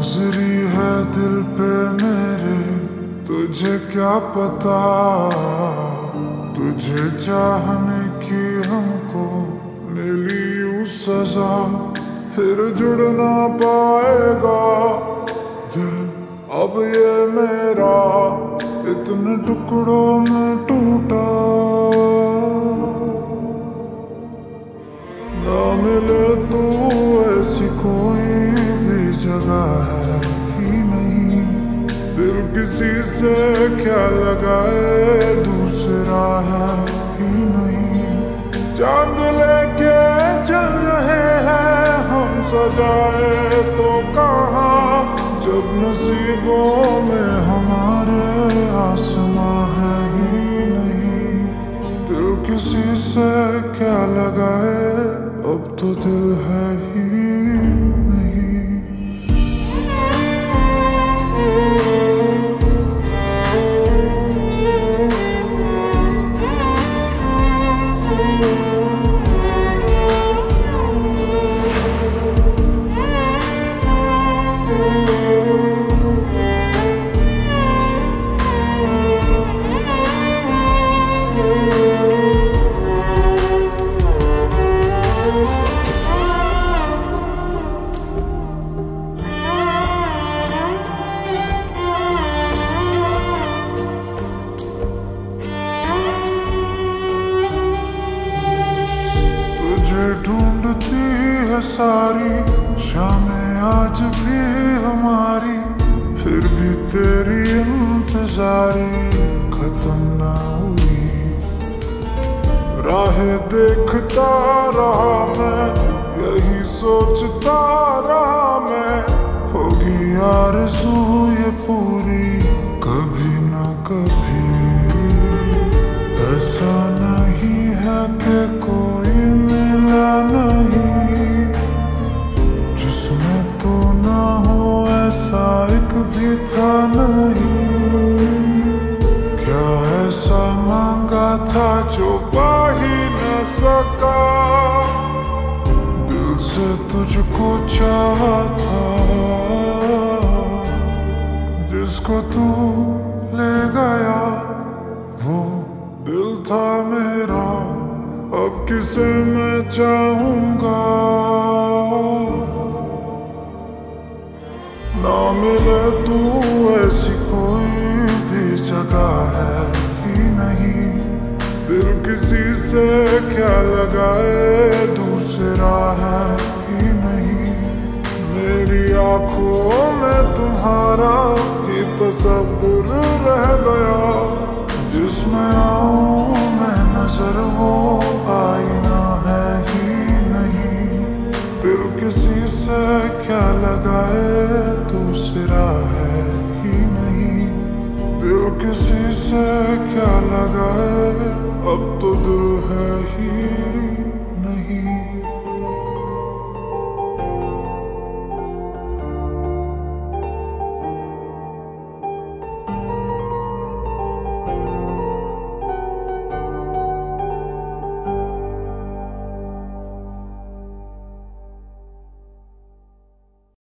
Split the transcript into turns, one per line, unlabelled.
गुजरी है दिल पे मेरे, तुझे क्या पता? तुझे चाहने की हमको मिली सजा, फिर जुड़ना पाएगा दिल, अब ये मेरा इतने टुकड़ों में टूटा। ना मिले तू से क्या लगाए दूसरा है ही नहीं। चाँद लेके चल रहे हैं, हम सजाए तो कहा? जब नसीबों में हमारे आसमां है ही नहीं। दिल किसी से क्या लगाए, अब तो दिल है ही सारी शामें आज भी हमारी फिर भी तेरी इंतजारी खत्म ना हुई। राह देखता था जो पा ही न सका। दिल से तुझको चाहा था जिसको तू किसी से क्या लगाए दूसरा है ही नहीं। मेरी आँखों में तुम्हारा ही तस्वुर रह गया। जिसमें आऊँ मैं नज़र वो आईना है ही नहीं। दिल किसी से क्या लगाए दूसरा है ही नहीं। दिल किसी से क्या लगाए अब तो दिल है ही